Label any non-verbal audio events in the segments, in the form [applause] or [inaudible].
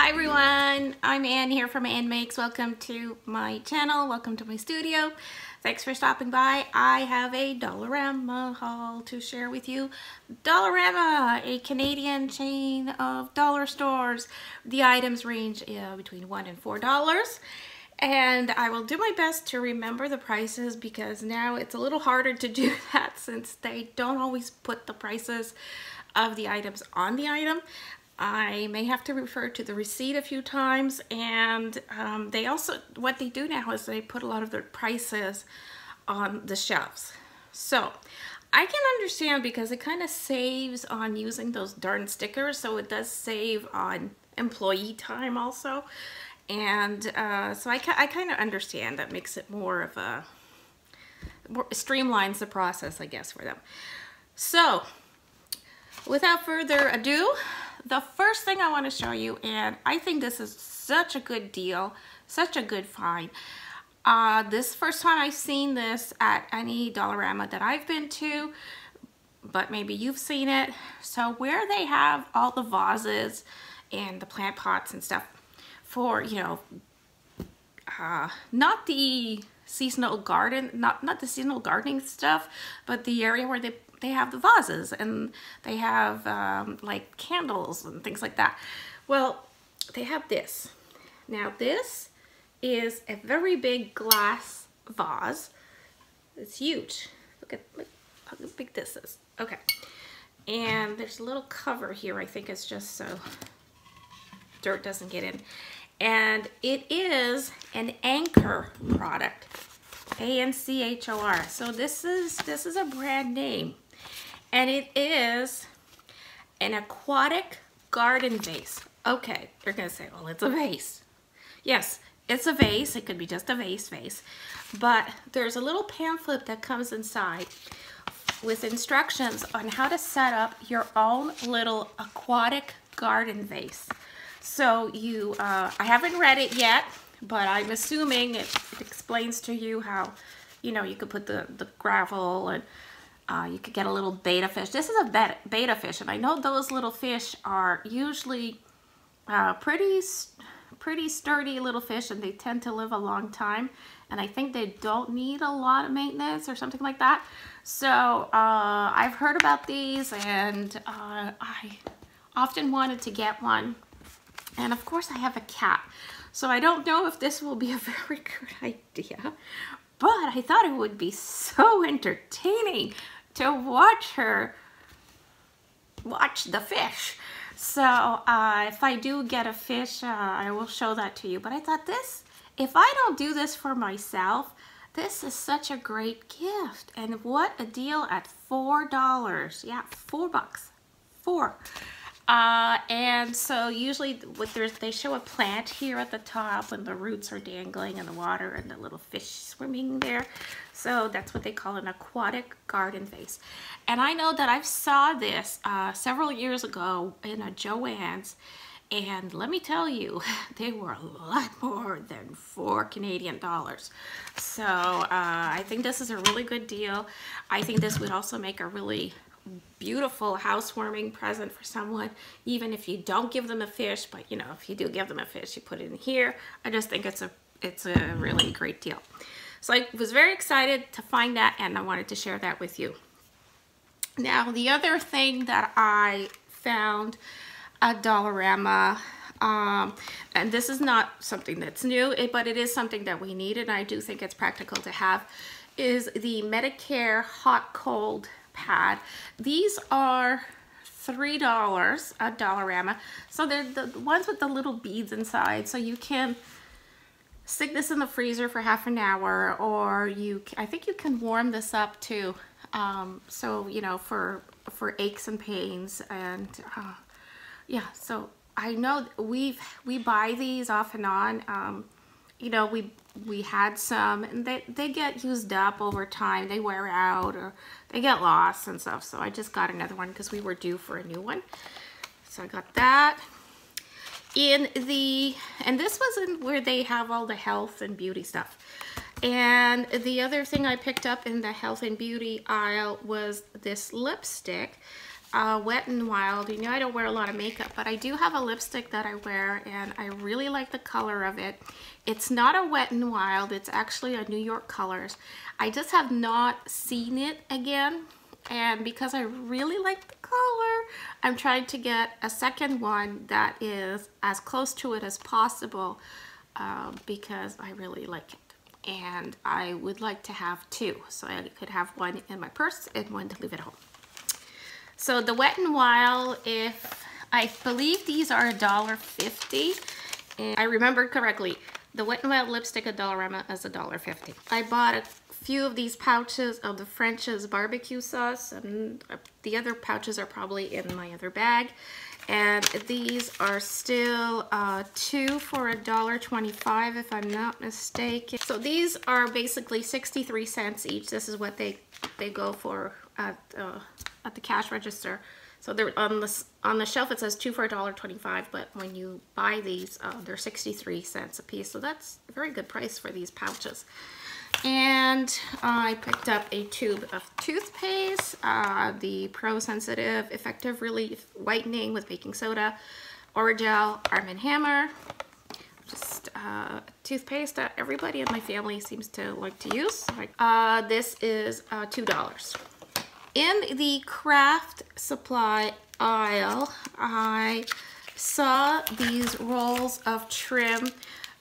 Hi everyone, I'm Ann here from Ann Makes. Welcome to my channel, welcome to my studio. Thanks for stopping by. I have a Dollarama haul to share with you. Dollarama, a Canadian chain of dollar stores. The items range uh, between one and four dollars. And I will do my best to remember the prices because now it's a little harder to do [laughs] that since they don't always put the prices of the items on the item. I may have to refer to the receipt a few times and um, they also, what they do now is they put a lot of their prices on the shelves. So I can understand because it kind of saves on using those darn stickers so it does save on employee time also. And uh, so I, I kind of understand that makes it more of a, streamlines the process I guess for them. So without further ado, the first thing I want to show you, and I think this is such a good deal, such a good find. Uh, this first time I've seen this at any Dollarama that I've been to, but maybe you've seen it. So where they have all the vases and the plant pots and stuff for, you know, uh, not the seasonal garden, not, not the seasonal gardening stuff, but the area where they they have the vases and they have um, like candles and things like that. Well, they have this. Now this is a very big glass vase. It's huge. Look at look how big this is. Okay. And there's a little cover here. I think it's just so dirt doesn't get in. And it is an Anchor product. A-N-C-H-O-R. So this is this is a brand name and it is an aquatic garden vase. Okay, you're gonna say, well, it's a vase. Yes, it's a vase. It could be just a vase vase, but there's a little pamphlet that comes inside with instructions on how to set up your own little aquatic garden vase. So you, uh, I haven't read it yet, but I'm assuming it, it explains to you how, you know, you could put the, the gravel and uh, you could get a little betta fish. This is a betta fish, and I know those little fish are usually uh, pretty, pretty sturdy little fish, and they tend to live a long time. And I think they don't need a lot of maintenance or something like that. So uh, I've heard about these, and uh, I often wanted to get one. And of course, I have a cat. So I don't know if this will be a [laughs] very good idea, but I thought it would be so entertaining to watch her watch the fish. So uh, if I do get a fish, uh, I will show that to you. But I thought this, if I don't do this for myself, this is such a great gift. And what a deal at $4. Yeah, four bucks. Four. Uh, and so usually they show a plant here at the top and the roots are dangling in the water and the little fish swimming there. So that's what they call an aquatic garden vase. And I know that I saw this uh, several years ago in a Joann's and let me tell you, [laughs] they were a lot more than four Canadian dollars. So uh, I think this is a really good deal. I think this would also make a really beautiful housewarming present for someone, even if you don't give them a fish, but you know, if you do give them a fish, you put it in here. I just think it's a, it's a really great deal. So I was very excited to find that and I wanted to share that with you. Now, the other thing that I found at Dollarama, um, and this is not something that's new, but it is something that we need and I do think it's practical to have, is the Medicare hot cold pad. These are $3 at Dollarama. So they're the ones with the little beads inside. So you can stick this in the freezer for half an hour or you, I think you can warm this up too. Um, so, you know, for, for aches and pains and uh, yeah, so I know we've, we buy these off and on. Um, you know, we we had some and they, they get used up over time. They wear out or they get lost and stuff. So I just got another one because we were due for a new one. So I got that. In the, and this was in where they have all the health and beauty stuff. And the other thing I picked up in the health and beauty aisle was this lipstick. uh, Wet n Wild. You know I don't wear a lot of makeup, but I do have a lipstick that I wear and I really like the color of it. It's not a Wet n Wild, it's actually a New York Colors. I just have not seen it again and because I really like the color, I'm trying to get a second one that is as close to it as possible um, because I really like it and I would like to have two so I could have one in my purse and one to leave at home. So the Wet n Wild, if I believe these are $1.50 and I remember correctly, the Wet n Wild lipstick at Dollarama is $1.50. I bought a few of these pouches of the French's barbecue sauce and the other pouches are probably in my other bag and these are still uh, two for a dollar 25 if I'm not mistaken. So these are basically 63 cents each. This is what they they go for at uh, at the cash register. So they're on the on the shelf it says two for a dollar 25, but when you buy these, uh, they're 63 cents a piece. So that's a very good price for these pouches. And I picked up a tube of toothpaste, uh, the Pro Sensitive Effective Relief Whitening with baking soda, Orajel Arm & Hammer, just uh, toothpaste that everybody in my family seems to like to use. Uh, this is uh, $2. In the craft supply aisle, I saw these rolls of trim,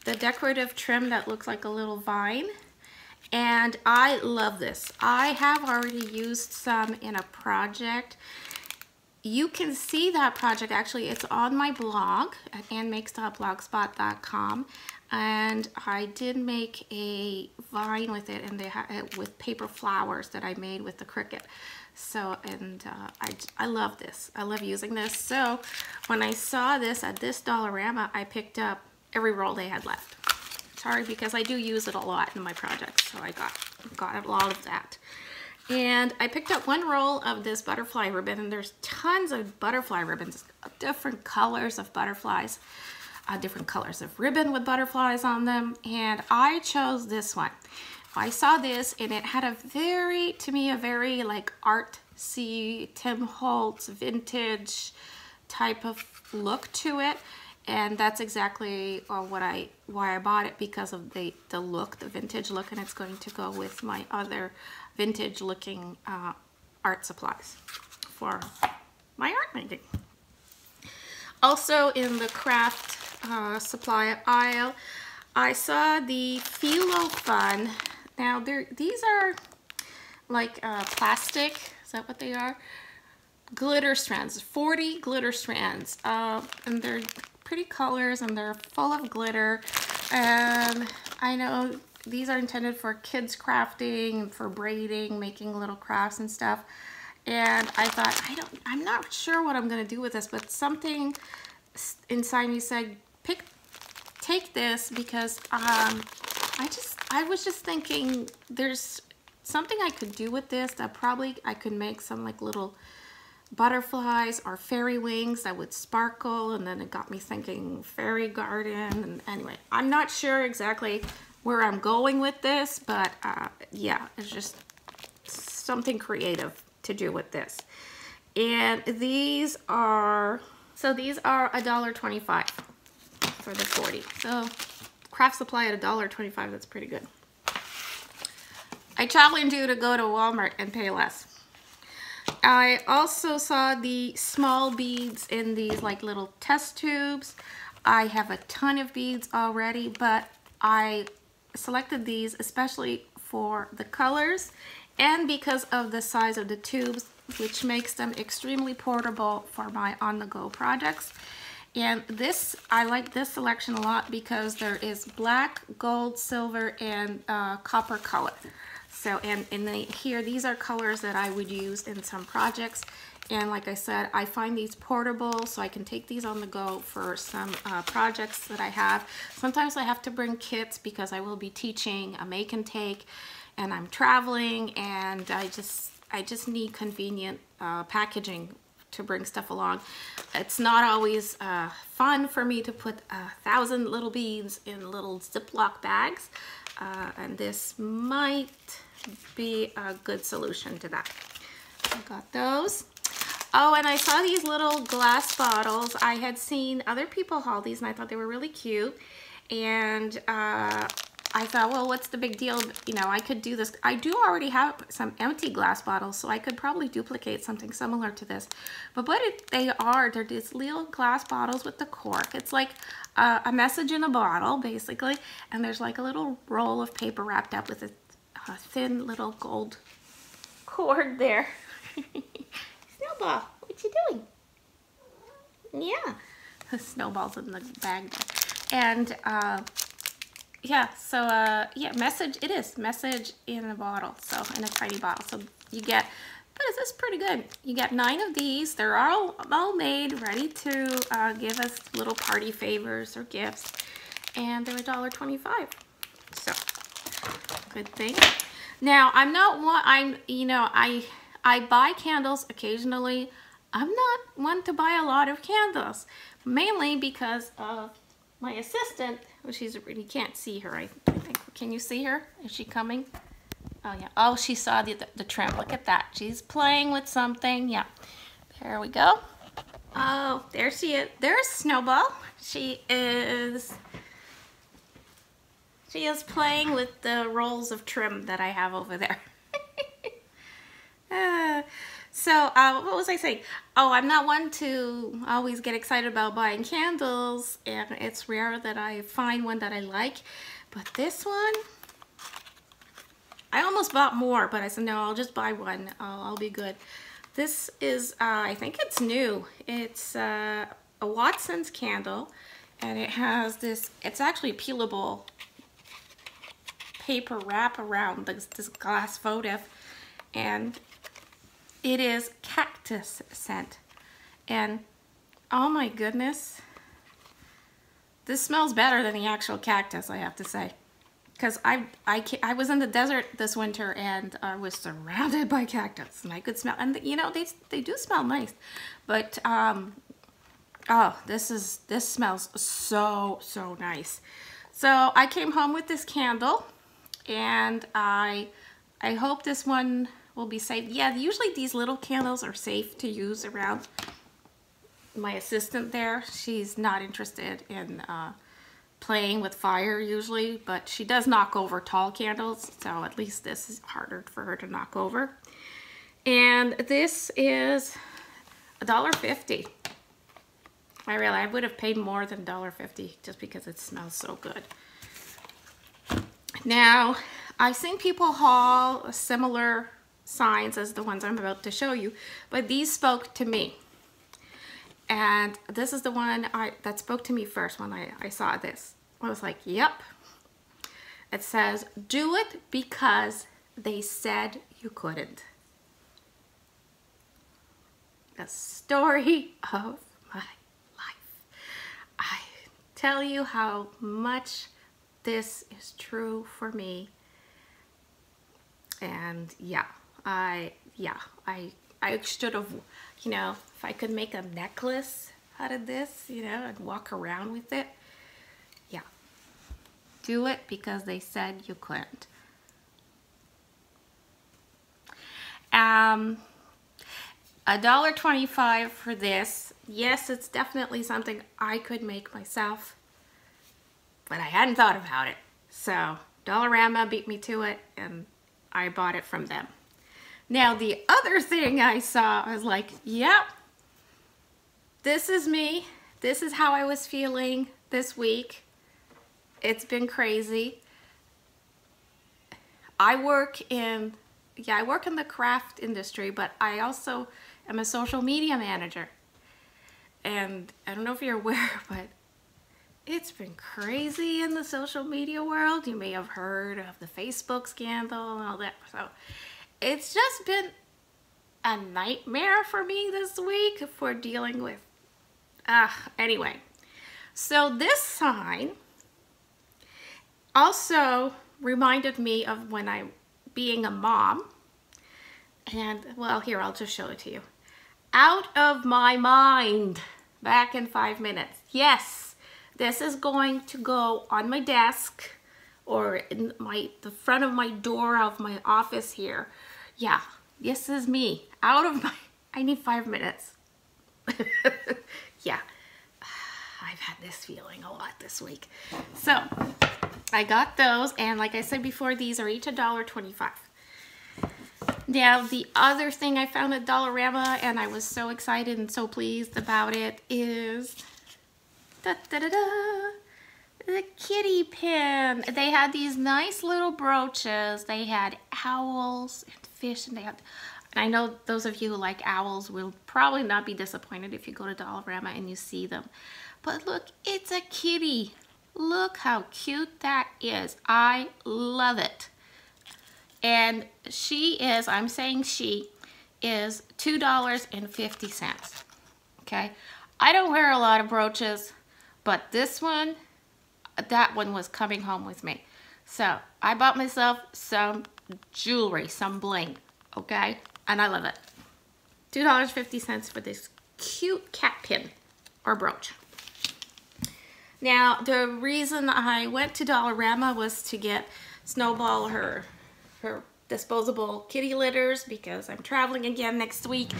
the decorative trim that looks like a little vine and I love this. I have already used some in a project. You can see that project, actually it's on my blog at annmakes.blogspot.com and I did make a vine with it and they had it with paper flowers that I made with the Cricut. So, and uh, I, I love this. I love using this. So when I saw this at this Dollarama, I picked up every roll they had left. Sorry, because I do use it a lot in my projects, so I got, got a lot of that. And I picked up one roll of this butterfly ribbon, and there's tons of butterfly ribbons, different colors of butterflies, uh, different colors of ribbon with butterflies on them, and I chose this one. I saw this, and it had a very, to me, a very like artsy, Tim Holtz, vintage type of look to it. And that's exactly uh, what I why I bought it because of the the look the vintage look and it's going to go with my other vintage looking uh, art supplies for my art making. Also in the craft uh, supply aisle I saw the Philo Fun. Now these are like uh, plastic is that what they are? Glitter strands 40 glitter strands uh, and they're pretty colors and they're full of glitter. And I know these are intended for kids crafting, for braiding, making little crafts and stuff. And I thought, I don't, I'm not sure what I'm gonna do with this, but something inside me said, pick, take this because um, I just, I was just thinking there's something I could do with this that probably I could make some like little butterflies or fairy wings that would sparkle and then it got me thinking fairy garden and anyway I'm not sure exactly where I'm going with this but uh, yeah it's just something creative to do with this. And these are so these are a dollar 25 for the 40 so craft supply at a dollar 25 that's pretty good. I challenge you to go to Walmart and pay less. I also saw the small beads in these like little test tubes. I have a ton of beads already, but I selected these especially for the colors and because of the size of the tubes, which makes them extremely portable for my on-the-go projects. And this, I like this selection a lot because there is black, gold, silver, and uh, copper color. So, and, and the, here, these are colors that I would use in some projects. And like I said, I find these portable, so I can take these on the go for some uh, projects that I have. Sometimes I have to bring kits because I will be teaching a make and take, and I'm traveling, and I just, I just need convenient uh, packaging to bring stuff along. It's not always uh, fun for me to put a thousand little beads in little Ziploc bags, uh, and this might be a good solution to that. I got those. Oh, and I saw these little glass bottles. I had seen other people haul these and I thought they were really cute. And uh, I thought, well, what's the big deal? You know, I could do this. I do already have some empty glass bottles, so I could probably duplicate something similar to this. But what it, they are, they're these little glass bottles with the cork. It's like a, a message in a bottle, basically. And there's like a little roll of paper wrapped up with a, a thin little gold cord there. [laughs] Snowball, what you doing? Yeah, [laughs] the snowball's in the bag. And uh, yeah, so uh, yeah, message, it is message in a bottle, so in a tiny bottle. So you get, but this is pretty good. You get nine of these. They're all, all made, ready to uh, give us little party favors or gifts. And they're $1.25. So, good thing. Now, I'm not one, I'm, you know, I, I buy candles occasionally. I'm not one to buy a lot of candles, mainly because of my assistant, well, she's, you can't see her, I, I think. Can you see her? Is she coming? Oh, yeah. Oh, she saw the, the, the trim. Look at that. She's playing with something. Yeah. There we go. Oh, there she is. There's Snowball. She is... She is playing with the rolls of trim that I have over there. Uh, so, uh, what was I saying? Oh, I'm not one to always get excited about buying candles, and it's rare that I find one that I like. But this one, I almost bought more, but I said, no, I'll just buy one. I'll, I'll be good. This is, uh, I think it's new. It's uh, a Watson's candle, and it has this, it's actually peelable paper wrap around this, this glass votive, and it is cactus scent. And oh my goodness, this smells better than the actual cactus, I have to say. Because I, I, I was in the desert this winter and I was surrounded by cactus and I could smell, and you know, they, they do smell nice. But, um, oh, this is, this smells so, so nice. So I came home with this candle and I, I hope this one will be safe. Yeah, usually these little candles are safe to use around my assistant there. She's not interested in uh, playing with fire usually, but she does knock over tall candles, so at least this is harder for her to knock over. And this is $1.50. I really, I would have paid more than $1.50 just because it smells so good. Now, I've seen people haul a similar signs as the ones I'm about to show you, but these spoke to me. And this is the one I, that spoke to me first when I, I saw this. I was like, yep. It says, do it because they said you couldn't. The story [laughs] of my life. I tell you how much this is true for me. And yeah, I, yeah, I, I should have, you know, if I could make a necklace out of this, you know, and walk around with it. Yeah. Do it because they said you couldn't. Um, a dollar twenty-five for this. Yes, it's definitely something I could make myself, but I hadn't thought about it. So Dollarama beat me to it, and I bought it from them. Now the other thing I saw, I was like, yep, this is me. This is how I was feeling this week. It's been crazy. I work in, yeah, I work in the craft industry, but I also am a social media manager. And I don't know if you're [laughs] aware, but it's been crazy in the social media world. You may have heard of the Facebook scandal and all that. So it's just been a nightmare for me this week for dealing with, uh, anyway. So this sign also reminded me of when I, being a mom, and well, here, I'll just show it to you. Out of my mind, back in five minutes. Yes, this is going to go on my desk or in my the front of my door of my office here yeah, this is me. Out of my, I need five minutes. [laughs] yeah, [sighs] I've had this feeling a lot this week. So I got those, and like I said before, these are each a dollar twenty-five. Now, the other thing I found at Dollarama, and I was so excited and so pleased about it, is da, da, da, the kitty pin. They had these nice little brooches. They had owls and fish, and they had and I know those of you who like owls will probably not be disappointed if you go to Dollarama and you see them. But look, it's a kitty. Look how cute that is. I love it. And she is, I'm saying she, is $2.50. Okay? I don't wear a lot of brooches, but this one, that one was coming home with me. So I bought myself some jewelry, some bling, okay? And I love it. $2.50 for this cute cat pin or brooch. Now, the reason I went to Dollarama was to get Snowball her, her disposable kitty litters because I'm traveling again next week.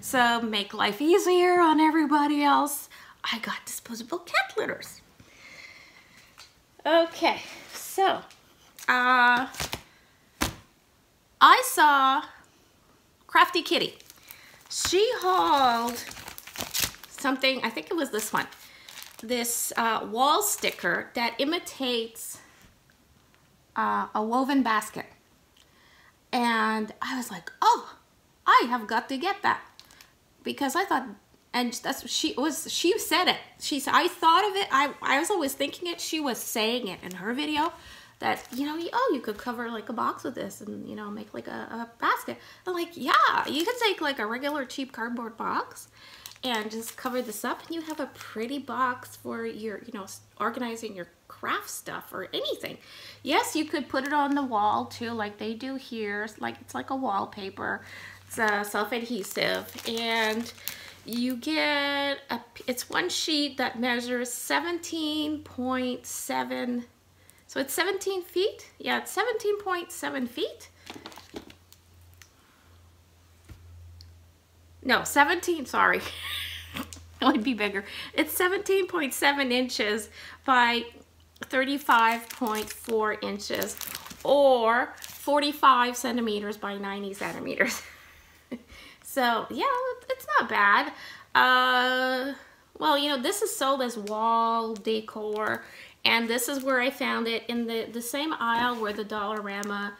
So make life easier on everybody else. I got disposable cat litters. Okay, so uh, I saw Crafty Kitty. She hauled something, I think it was this one, this uh, wall sticker that imitates uh, a woven basket. And I was like, oh, I have got to get that. Because I thought, and that's she was, she said it. She said, I thought of it. I, I was always thinking it. She was saying it in her video that, you know, oh, you could cover like a box with this and, you know, make like a, a basket. I'm like, yeah, you could take like a regular cheap cardboard box and just cover this up and you have a pretty box for your, you know, organizing your craft stuff or anything. Yes, you could put it on the wall too, like they do here. It's like It's like a wallpaper. It's a self-adhesive and you get, a, it's one sheet that measures 17.7, so it's 17 feet? Yeah, it's 17.7 feet. No, 17, sorry. [laughs] it would be bigger. It's 17.7 inches by 35.4 inches or 45 centimeters by 90 centimeters. [laughs] so yeah, it's not bad. Uh, well, you know, this is sold as wall decor and this is where I found it in the, the same aisle where the Dollarama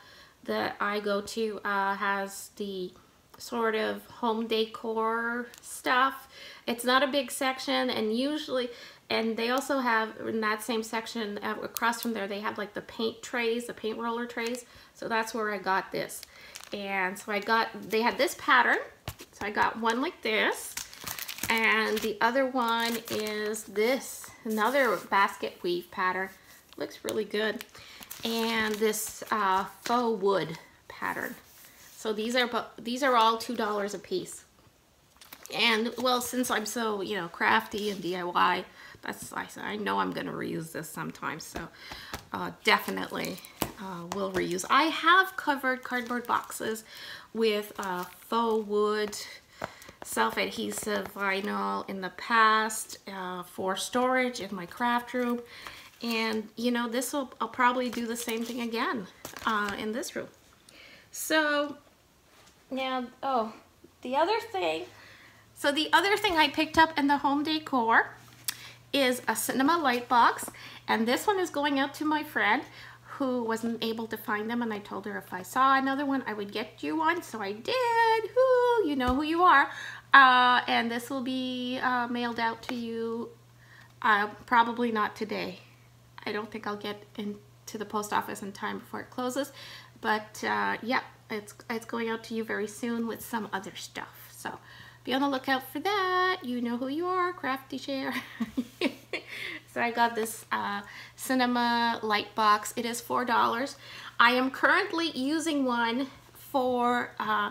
that I go to uh, has the sort of home decor stuff. It's not a big section and usually and they also have, in that same section uh, across from there, they have like the paint trays, the paint roller trays. So that's where I got this. And so I got, they had this pattern. So I got one like this. And the other one is this, another basket weave pattern. Looks really good. And this uh, faux wood pattern. So these are these are all $2 a piece. And well, since I'm so, you know, crafty and DIY, that's I, I know I'm going to reuse this sometime, so uh, definitely uh, will reuse. I have covered cardboard boxes with uh, faux wood self-adhesive vinyl in the past uh, for storage in my craft room. And, you know, this will, I'll probably do the same thing again uh, in this room. So, now, oh, the other thing, so the other thing I picked up in the home decor is a cinema light box and this one is going out to my friend who wasn't able to find them and I told her if I saw another one I would get you one. So I did. Who you know who you are. Uh, and this will be uh, mailed out to you uh, probably not today. I don't think I'll get into the post office in time before it closes. But uh, yeah it's it's going out to you very soon with some other stuff. So be on the lookout for that. You know who you are, Crafty Share. [laughs] so I got this uh, cinema light box. It is $4. I am currently using one for uh,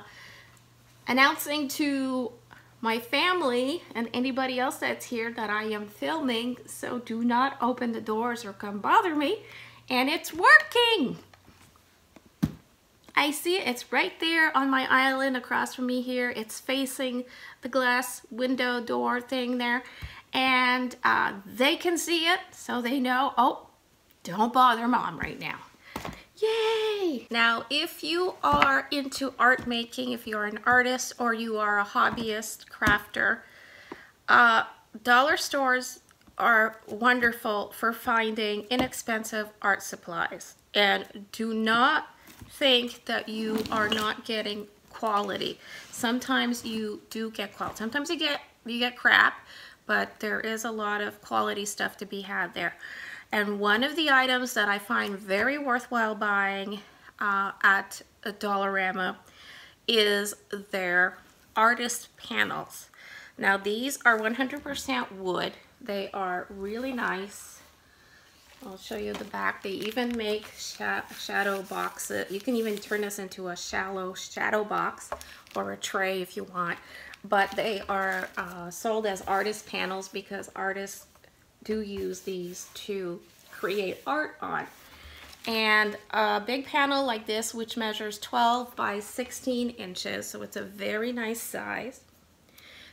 announcing to my family and anybody else that's here that I am filming. So do not open the doors or come bother me. And it's working. I see it. It's right there on my island across from me here. It's facing the glass window door thing there. And uh, they can see it, so they know, oh, don't bother mom right now. Yay! Now, if you are into art making, if you're an artist or you are a hobbyist crafter, uh, dollar stores are wonderful for finding inexpensive art supplies. And do not think that you are not getting quality. Sometimes you do get quality. Sometimes you get you get crap, but there is a lot of quality stuff to be had there. And one of the items that I find very worthwhile buying uh, at Dollarama is their artist panels. Now these are 100% wood. They are really nice. I'll show you the back. They even make sh shadow boxes. You can even turn this into a shallow shadow box or a tray if you want. But they are uh, sold as artist panels because artists do use these to create art on. And a big panel like this, which measures 12 by 16 inches, so it's a very nice size,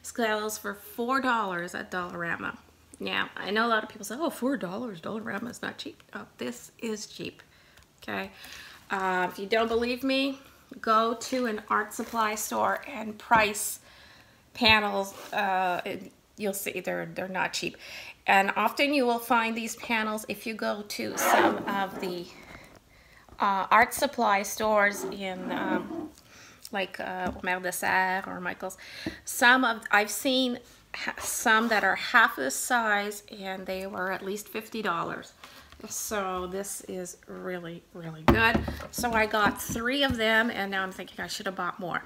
sells for $4 at Dollarama. Now, I know a lot of people say, oh, $4, Dollarama is not cheap. Oh, this is cheap, okay? Uh, if you don't believe me, go to an art supply store and price panels. Uh, you'll see they're, they're not cheap. And often you will find these panels if you go to some of the uh, art supply stores in um, like uh, Omer or Michael's. Some of, I've seen some that are half this size and they were at least $50. So this is really, really good. So I got three of them and now I'm thinking I should have bought more.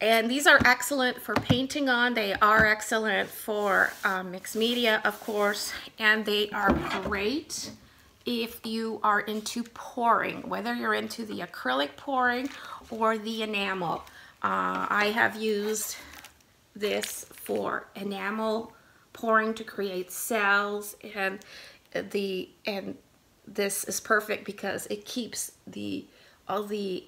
And these are excellent for painting on. They are excellent for um, mixed media, of course, and they are great if you are into pouring, whether you're into the acrylic pouring or the enamel. Uh, I have used this for enamel pouring to create cells and the and this is perfect because it keeps the all the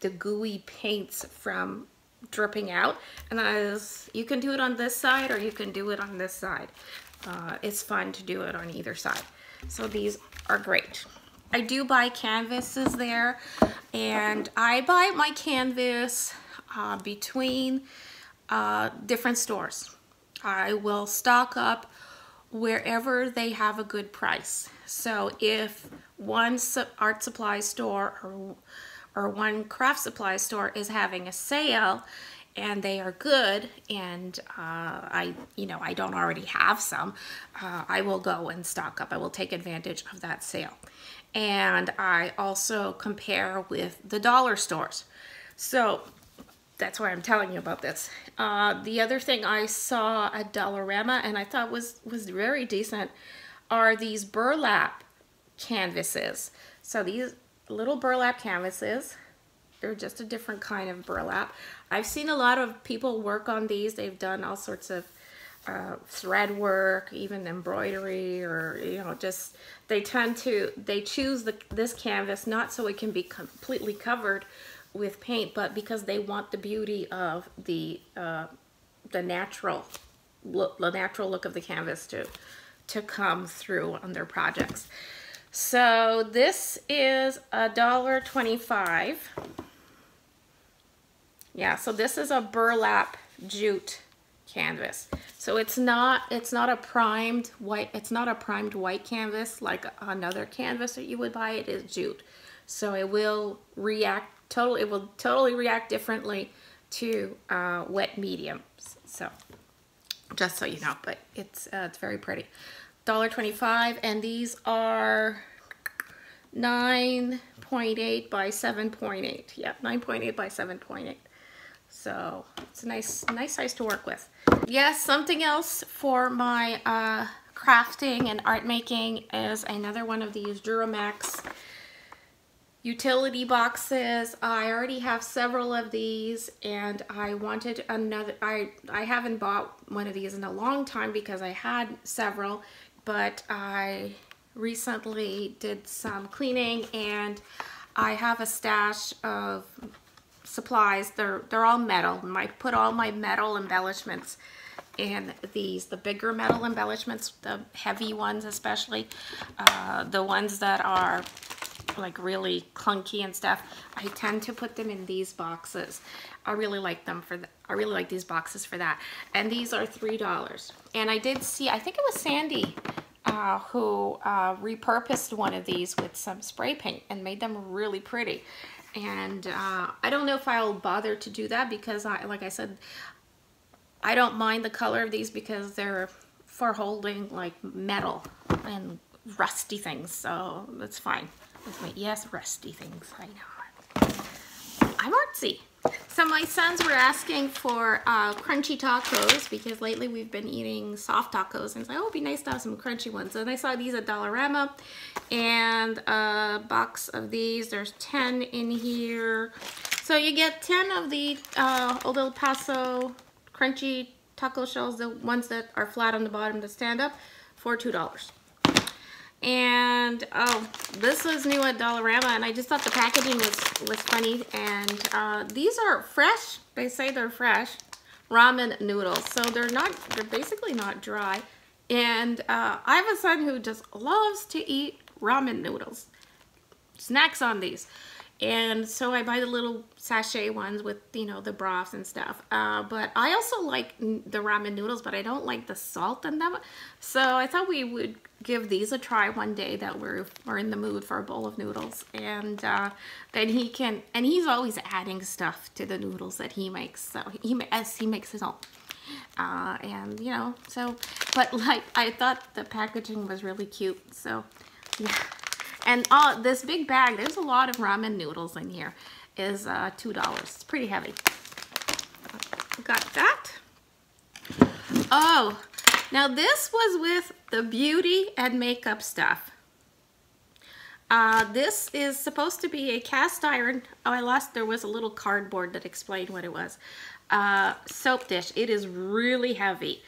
the gooey paints from dripping out. And as you can do it on this side or you can do it on this side. Uh, it's fun to do it on either side. So these are great. I do buy canvases there. And I buy my canvas uh, between uh, different stores. I will stock up wherever they have a good price. So if one art supply store or or one craft supply store is having a sale and they are good and uh, I, you know, I don't already have some, uh, I will go and stock up. I will take advantage of that sale. And I also compare with the dollar stores. So that's why I'm telling you about this. Uh, the other thing I saw at Dollarama and I thought was, was very decent are these burlap canvases. So these little burlap canvases. They're just a different kind of burlap. I've seen a lot of people work on these. They've done all sorts of uh, thread work, even embroidery, or you know, just they tend to they choose the this canvas not so it can be completely covered with paint, but because they want the beauty of the uh, the natural look, the natural look of the canvas to to come through on their projects. So this is a dollar twenty-five. Yeah, so this is a burlap jute canvas. So it's not it's not a primed white it's not a primed white canvas like another canvas that you would buy. It is jute. So it will react totally it will totally react differently to uh, wet mediums. So just so you know, but it's uh, it's very pretty. $1.25 and these are 9.8 by 7.8. Yeah, 9.8 by 7.8. So it's a nice, nice size to work with. Yes, something else for my uh, crafting and art making is another one of these Duramax utility boxes. I already have several of these and I wanted another, I, I haven't bought one of these in a long time because I had several but I recently did some cleaning and I have a stash of supplies. They're, they're all metal. I put all my metal embellishments in these, the bigger metal embellishments, the heavy ones especially, uh, the ones that are like really clunky and stuff, I tend to put them in these boxes. I really like them for, the, I really like these boxes for that. And these are $3. And I did see, I think it was Sandy uh, who uh, repurposed one of these with some spray paint and made them really pretty. And uh, I don't know if I'll bother to do that because, I, like I said, I don't mind the color of these because they're for holding like metal and rusty things. So that's fine. Yes, rusty things. I know. I'm artsy. So my sons were asking for uh, crunchy tacos because lately we've been eating soft tacos and it's like, oh, it'd be nice to have some crunchy ones. And I saw these at Dollarama and a box of these. There's 10 in here. So you get 10 of the uh, Old El Paso crunchy taco shells, the ones that are flat on the bottom to stand up, for $2. And oh, this was new at Dollarama, and I just thought the packaging was was funny. And uh, these are fresh. They say they're fresh ramen noodles, so they're not. They're basically not dry. And uh, I have a son who just loves to eat ramen noodles. Snacks on these. And so I buy the little sachet ones with, you know, the broths and stuff. Uh, but I also like the ramen noodles, but I don't like the salt in them. So I thought we would give these a try one day that we're, we're in the mood for a bowl of noodles. And uh, then he can, and he's always adding stuff to the noodles that he makes. So he, as he makes his own. Uh, and, you know, so, but like, I thought the packaging was really cute. So, yeah. And uh, this big bag, there's a lot of ramen noodles in here, is uh, $2. It's pretty heavy. Got that. Oh, now this was with the beauty and makeup stuff. Uh, this is supposed to be a cast iron. Oh, I lost, there was a little cardboard that explained what it was. Uh, soap dish. It is really heavy.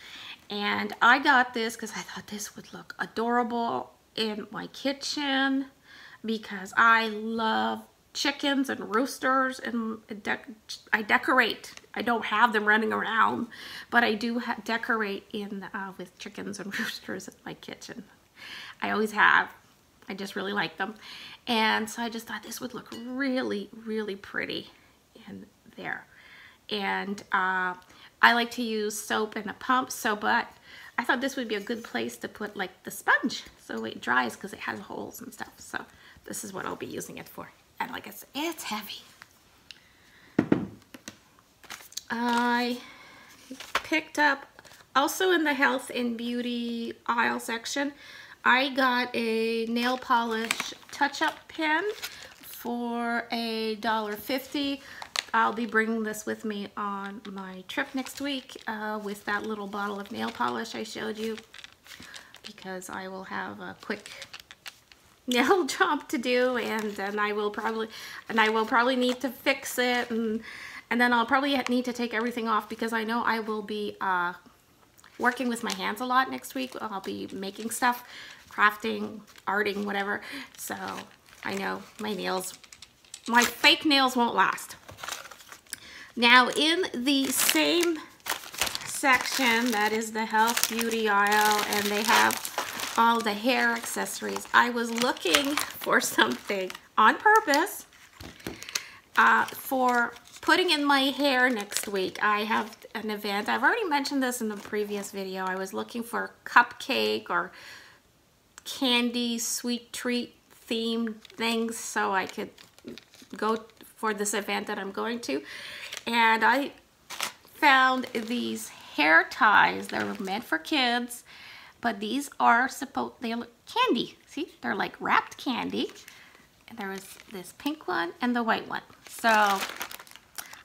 And I got this because I thought this would look adorable in my kitchen because I love chickens and roosters and de I decorate. I don't have them running around, but I do decorate in uh, with chickens and [laughs] roosters in my kitchen. I always have. I just really like them. And so I just thought this would look really, really pretty in there. And uh, I like to use soap and a pump, so but I thought this would be a good place to put like the sponge so it dries because it has holes and stuff. So this is what I'll be using it for. And like I said, it's heavy. I picked up, also in the health and beauty aisle section, I got a nail polish touch-up pen for a dollar fifty. I'll be bringing this with me on my trip next week uh, with that little bottle of nail polish I showed you because I will have a quick [laughs] nail [laughs] job to do and then I will probably and I will probably need to fix it and and then I'll probably need to take everything off because I know I will be uh, working with my hands a lot next week. I'll be making stuff, crafting, arting, whatever. So I know my nails, my fake nails won't last. Now in the same section, that is the health beauty aisle, and they have all the hair accessories. I was looking [laughs] for something on purpose uh, for putting in my hair next week. I have an event. I've already mentioned this in the previous video. I was looking for cupcake or candy, sweet treat themed things so I could go for this event that I'm going to and I found these hair ties. They're meant for kids, but these are supposed, they're candy. See, they're like wrapped candy. And there was this pink one and the white one. So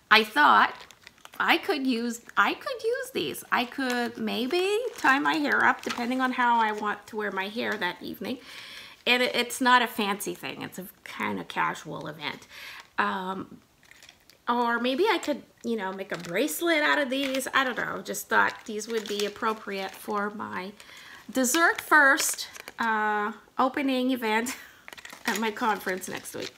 I thought I could use, I could use these. I could maybe tie my hair up depending on how I want to wear my hair that evening. And it's not a fancy thing. It's a kind of casual event. Um, or maybe I could, you know, make a bracelet out of these. I don't know. Just thought these would be appropriate for my dessert first uh, opening event [laughs] at my conference next week.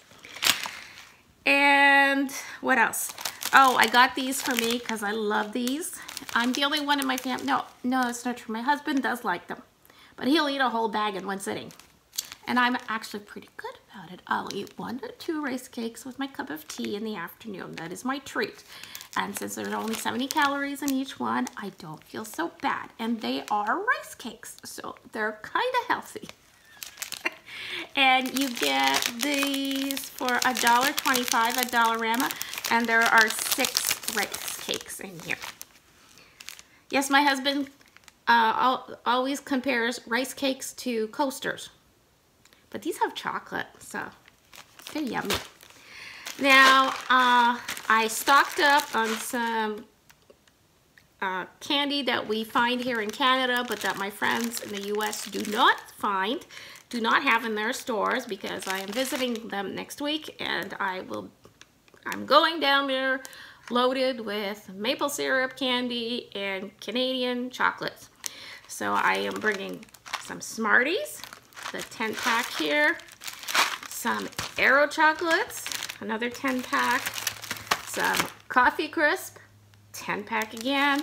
And what else? Oh, I got these for me because I love these. I'm the only one in my family. No, no, it's not true. My husband does like them, but he'll eat a whole bag in one sitting. And I'm actually pretty good about it. I'll eat one or two rice cakes with my cup of tea in the afternoon. That is my treat. And since there's only 70 calories in each one, I don't feel so bad. And they are rice cakes, so they're kind of healthy. [laughs] and you get these for a dollar twenty-five at Dollarama, and there are six rice cakes in here. Yes, my husband uh, always compares rice cakes to coasters. But these have chocolate, so they're yummy. Now, uh, I stocked up on some uh, candy that we find here in Canada, but that my friends in the U.S. do not find, do not have in their stores because I am visiting them next week and I will, I'm going down there loaded with maple syrup candy and Canadian chocolates. So I am bringing some Smarties, the 10 pack here, some Aero chocolates, another 10 pack, some Coffee Crisp, 10 pack again,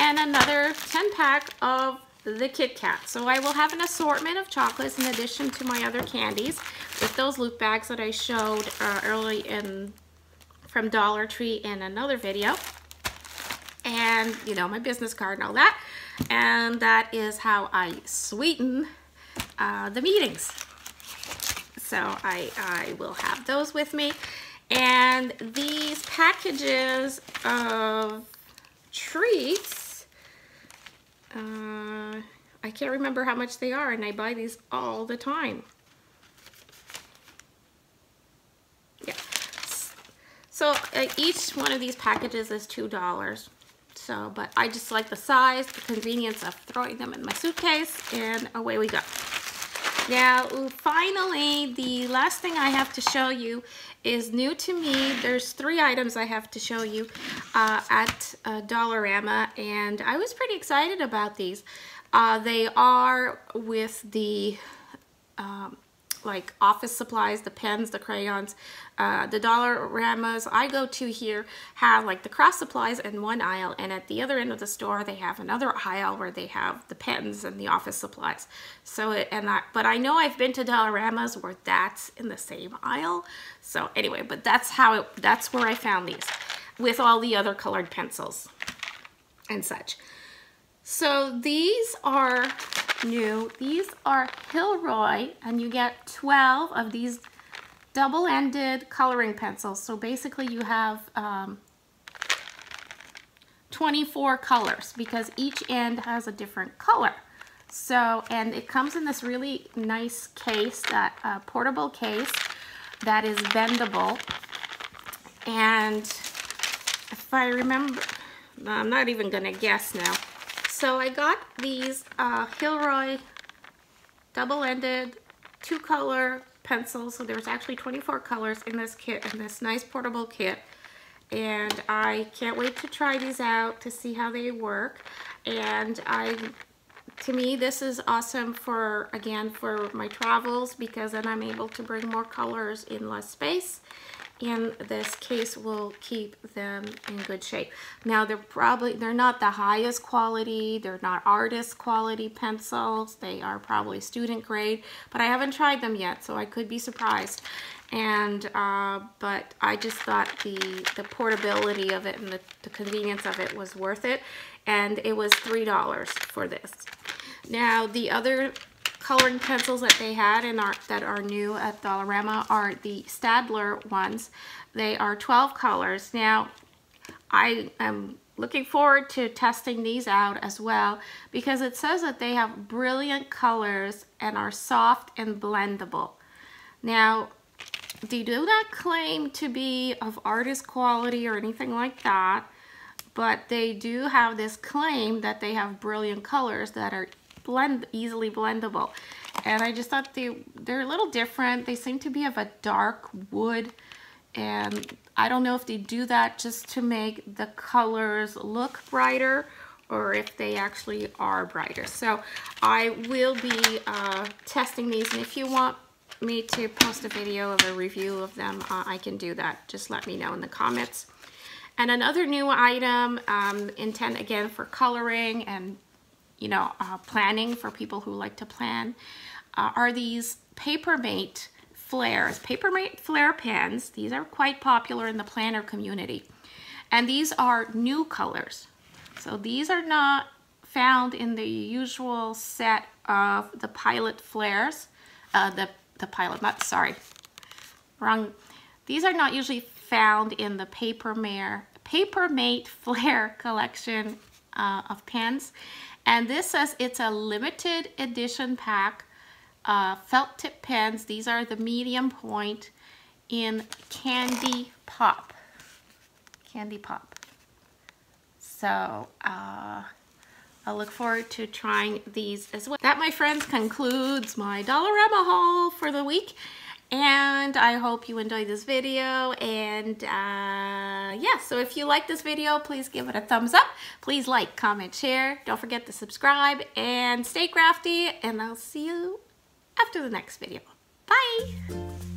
and another 10 pack of the Kit Kat. So I will have an assortment of chocolates in addition to my other candies with those loot bags that I showed uh, early in from Dollar Tree in another video. And, you know, my business card and all that. And that is how I sweeten uh, the meetings. So I, I will have those with me. And these packages of treats, uh, I can't remember how much they are and I buy these all the time. Yeah. So uh, each one of these packages is $2. So, but I just like the size, the convenience of throwing them in my suitcase, and away we go. Now, finally, the last thing I have to show you is new to me. There's three items I have to show you uh, at uh, Dollarama, and I was pretty excited about these. Uh, they are with the um, like office supplies, the pens, the crayons. Uh, the Dollaramas I go to here have like the craft supplies in one aisle and at the other end of the store they have another aisle where they have the pens and the office supplies. So it, and I, but I know I've been to Dollaramas where that's in the same aisle. So anyway, but that's how it, that's where I found these with all the other colored pencils and such. So these are new. These are Hilroy, and you get 12 of these double-ended coloring pencils. So basically you have um, 24 colors because each end has a different color. So, and it comes in this really nice case, that uh, portable case that is bendable. And if I remember, I'm not even gonna guess now. So I got these uh, Hilroy double-ended two-color pencils. So there's actually 24 colors in this kit, in this nice portable kit. And I can't wait to try these out to see how they work. And I, to me, this is awesome for, again, for my travels because then I'm able to bring more colors in less space and this case will keep them in good shape. Now they're probably, they're not the highest quality, they're not artist quality pencils, they are probably student grade, but I haven't tried them yet, so I could be surprised. And, uh, but I just thought the, the portability of it and the, the convenience of it was worth it, and it was $3 for this. Now the other coloring pencils that they had and are, that are new at Dollarama are the Staedtler ones. They are 12 colors. Now, I am looking forward to testing these out as well because it says that they have brilliant colors and are soft and blendable. Now, they do not claim to be of artist quality or anything like that, but they do have this claim that they have brilliant colors that are blend easily blendable. And I just thought they, they're a little different. They seem to be of a dark wood. And I don't know if they do that just to make the colors look brighter or if they actually are brighter. So I will be uh, testing these. And if you want me to post a video of a review of them, uh, I can do that. Just let me know in the comments. And another new item, um, intent again for coloring and, you know, uh, planning for people who like to plan, uh, are these Papermate flares. Papermate flare pens, these are quite popular in the planner community. And these are new colors. So these are not found in the usual set of the Pilot flares. Uh, the, the Pilot, not, sorry, wrong. These are not usually found in the Papermate, Papermate [laughs] Flare collection uh, of pens. And this says it's a limited edition pack uh, felt tip pens. These are the medium point in Candy Pop. Candy Pop. So, uh, I look forward to trying these as well. That, my friends, concludes my Dollarama haul for the week. And I hope you enjoyed this video. And uh, yeah, so if you like this video, please give it a thumbs up. Please like, comment, share. Don't forget to subscribe and stay crafty. And I'll see you after the next video. Bye!